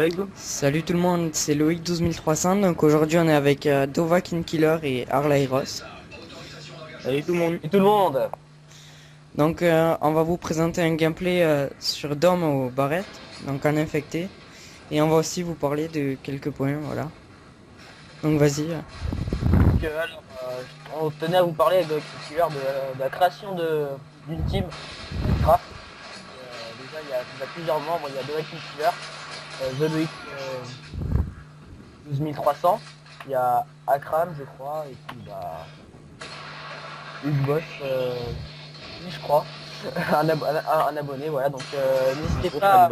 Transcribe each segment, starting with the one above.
Loïc. Salut tout le monde, c'est Loïc 12300. Donc aujourd'hui on est avec euh, Dova Killer et Arlairos. Salut tout le monde. Et tout le monde. Donc euh, on va vous présenter un gameplay euh, sur Dom au barrette, donc en infecté. Et on va aussi vous parler de quelques points, voilà. Donc vas-y. Donc, euh, alors, euh, on tenait à vous parler avec Killer de, de la création de- d'une team Minecraft. Euh, déjà il y, a, il y a plusieurs membres, il y a Dova Killer, euh, The euh, 12300, il y a Akram je crois, et puis bah Boss, euh, je crois, un, abo- un- un abonné, voilà, donc euh, n'hésitez pas.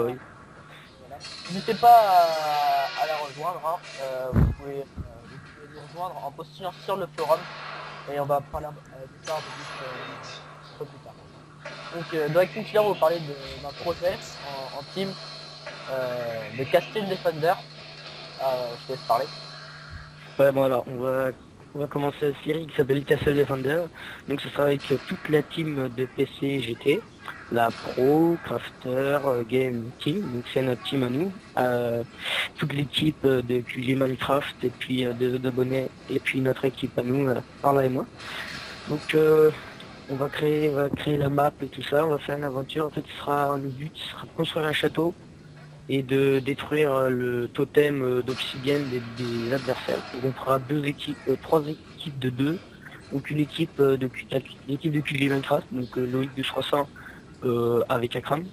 Voilà. N'hésitez pas à, à la rejoindre. hein. Euh, vous, pouvez, euh, vous pouvez nous rejoindre en postulant sur le forum et on va parler de ça un peu plus, un peu plus tard. Donc dans on va parler de- d'un projet en, en team de Castle Defender. Euh, je te laisse parler. Ouais, bon alors, on va, on va commencer la série qui s'appelle Castle Defender. Donc ce sera avec toute la team de PC GT, la Pro, Crafter, Game Team, donc c'est notre team à nous. Euh, toute l'équipe de QG Minecraft et puis euh, des autres abonnés et puis notre équipe à nous, euh, Arla et moi. Donc on va créer on va créer la map et tout ça, on va faire une aventure. En fait ce sera le but ce sera de construire un château et de détruire euh, le totem euh, d'obsidienne des, adversaires. Donc on fera deux équipes, euh, trois équipes de deux. Donc une équipe de l'équipe de QG Minecraft, donc Loïc de 300 euh, avec Akram,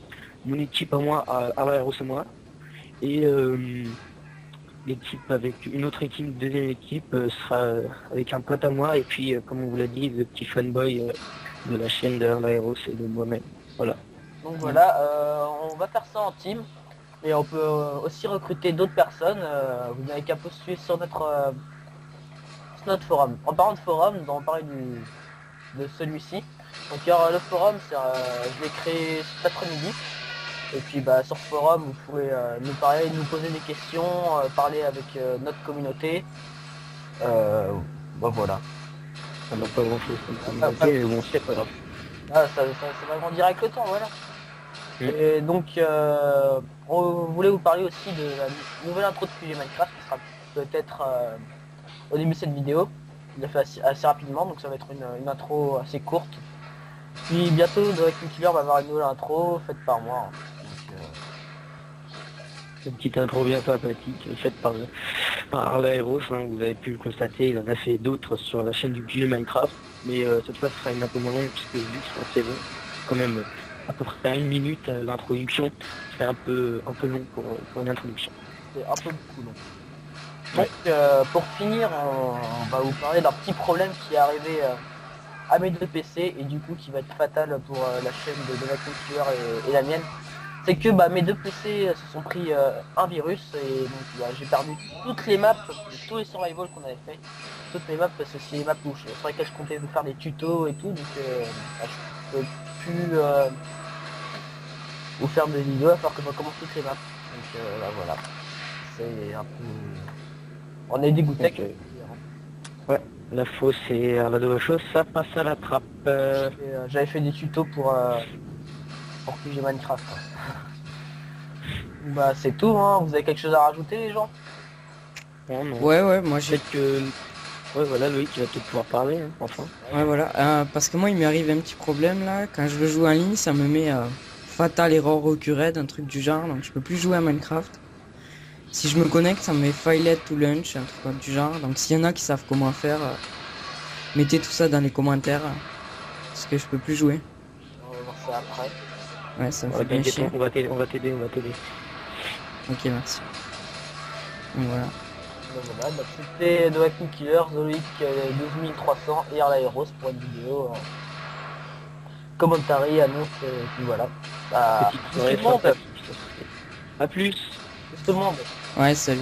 mon équipe à moi, à et moi, et l'équipe avec une autre équipe, deuxième équipe sera avec un pote à moi et puis comme on vous l'a dit, le petit fanboy de la chaîne de Alaeros et de moi-même. Voilà. Donc voilà, on va faire ça en team. Et on peut euh, aussi recruter d'autres personnes. euh, vous n'avez qu'à postuler sur notre, euh, sur notre forum. En parlant de forum, nous allons parler du, de celui-ci. Donc aura le forum, c'est, je l'ai créé cet après-midi. Et puis bah, sur ce forum, vous pouvez euh, nous parler, nous poser des questions, euh, parler avec euh, notre communauté. Euh, bah voilà. Ça n'a pas grand chose comme Ah, communauté, mais bon, c'est pas grave. Ah, ça, ça, ça va grandir avec le temps, voilà. Et donc, vous parler aussi de la nouvelle intro de QG Minecraft qui sera peut-être euh, au début de cette vidéo. Il l'a fait assez, rapidement, donc ça va être une, intro assez courte. Puis bientôt, The Killer va avoir une nouvelle intro faite par moi. Euh, Une petite intro bien sympathique faite par, par Arla hein, vous avez pu le constater, il en a fait d'autres sur la chaîne du QG Minecraft, mais euh, cette fois ce sera une un peu moins longue puisque vu que c'est long, quand même à peu près une minute euh, l'introduction, c'est un peu un peu long pour, pour une introduction. c'est un peu beaucoup long. Donc euh, pour finir, on, on va vous parler d'un petit problème qui est arrivé euh, à mes deux PC et du coup qui va être fatal pour euh, la chaîne de, culture et, et la mienne. C'est que bah, mes deux PC se sont pris euh, un virus et donc bah, j'ai perdu toutes les maps, de tous les survival qu'on avait fait, toutes mes maps parce que c'est les maps où je- sur lesquelles je comptais vous faire des tutos et tout, donc euh, bah, je peux plus euh, vous faire des vidéos à falloir que je recommence toutes les maps. Donc euh, bah, voilà. C'est un peu... On est dégoûté. Ok. La fausse et la de chose, ça passe à la trappe. Euh, euh, J'avais fait des tutos pour euh, pour QG Minecraft. bah c'est tout hein, vous avez quelque chose à rajouter les gens? Non. Ouais, ouais, moi j'ai... Peut-être que... Ouais voilà Loïc il va peut-être pouvoir parler, hein, enfin. Ouais, voilà. Euh, parce que moi il m'arrive un petit problème là. Quand je veux jouer en ligne, ça me met euh, Fatal Error Occurred, un truc du genre. Donc je peux plus jouer à Minecraft. Si je me connecte, ça me met Filet to Launch, un truc du genre. Donc s'il y en a qui savent comment faire, euh, mettez tout ça dans les commentaires. euh, parce que je peux plus jouer. On va voir ça après. Ouais, ça me Ouais, fait bien chier. on va t'aider, on va t'aider, on va t'aider. Ok, merci. Donc voilà. Donc voilà, bah, c'était The Walking Killer, Zolic euh, 12300 et Arla Heroes pour une vidéo. Euh, commentary, annonce, euh, et puis voilà. Bah, tout le monde. À plus tout le monde. Ouais, salut.